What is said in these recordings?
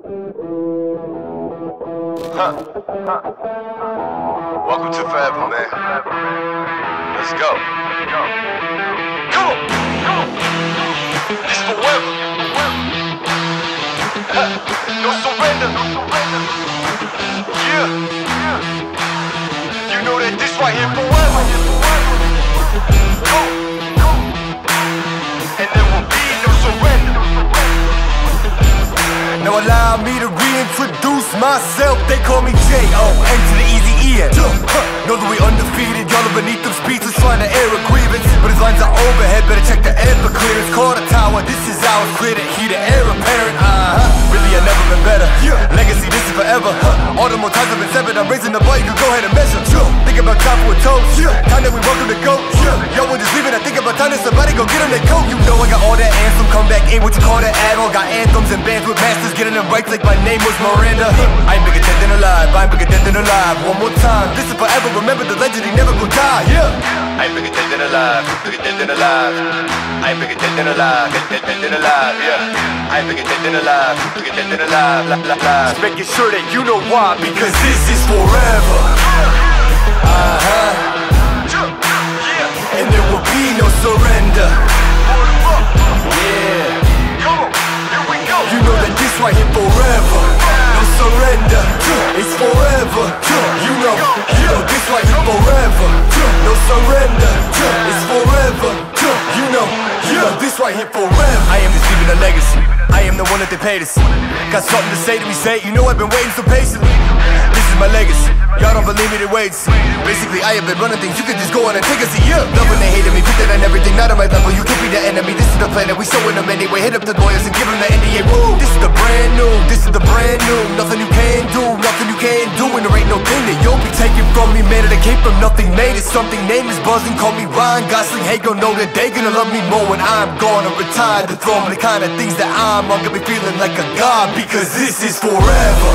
Huh. Welcome to Forever, man. Let's go. Come on. This forever. Huh. No surrender. Yeah. You know that this right here forever. Reintroduce myself. They call me J.O.N. to the easy E-N. Know that we undefeated. Y'all are beneath them speeches trying to air a grievance. But his lines are overhead. Better check the air for clearance. Call the tower. This is ours. Clear the heat. The air apparent. Uh-huh. Really, I never been better. Legacy, this is forever. Huh. All the more times I've been severed. I'm raising the bar. You can go ahead and measure. Think about time for a toast. Time that we welcome to go. Yo, we're just get coat. You know I got all that anthem. Come back in. What you call that add-on? Got anthems and bands with masters. Getting them right like my name was Miranda. I ain't bigger dead than alive. I ain't bigger dead than alive. One more time. This is forever. Remember the legend. He never gon' die. Yeah. I ain't bigger dead than alive, bigger dead than alive. I ain't bigger dead than alive, dead, dead, dead than alive, yeah. I ain't bigger dead than alive, bigger dead than alive, la, la, la. Just making sure that you know why. Because this is forever. Uh-huh. And there will be no surrender. You know, you know this forever. No surrender. It's forever. You know, this right here forever. I am a legacy. I am the one that they paid see. Got something to say to me, say. You know I've been waiting so patiently. This is my legacy. Y'all don't believe me, then wait. Basically, I have been running things. You can just go on and take us a. Yeah. Loving they hating me, put that on everything. Not on my level. You can't be the enemy. This is the plan that we showing them anyway. Hit up the lawyers and give them the NDA. Woo! This is the brand new. This is the brand new. Nothing you can do. From me. Man, that I came from nothing. Made it something. Name is buzzing. Call me Ryan Gosling. Hey, gon' know that they gonna love me more when I'm gonna retire the throne. The kind of things that I'm on gonna be feeling like a god because this is forever.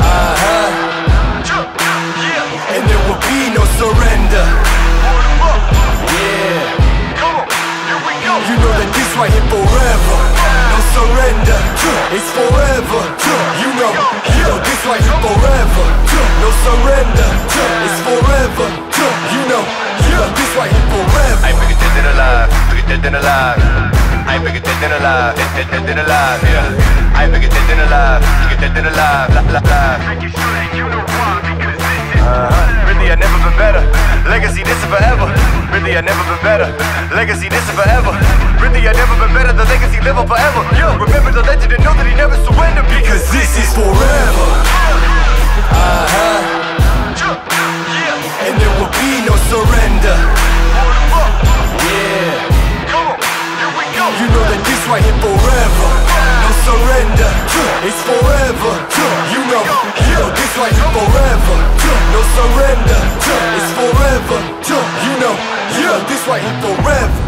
Uh-huh. And there will be no surrender. Yeah. You know that this right here forever. No surrender. It's forever. You know, surrender. It's forever. You know, you know this right here forever. I ain't bigger dead than alive, bigger dead than alive. I ain't bigger dead than alive, dead, dead, dead than alive, yeah. I ain't bigger dead than alive, bigger dead than alive, la, la, la. Uh-huh. Really, I never been better. Legacy, this is forever. Really, I never been better. Legacy, this is forever. Really, I never been better. The legacy live on forever. Yo, remember the legend and know that he never surrendered Because this is forever. right here forever. No surrender, it's forever. You know, you this right here forever. No surrender, it's forever. You know, you this right here forever.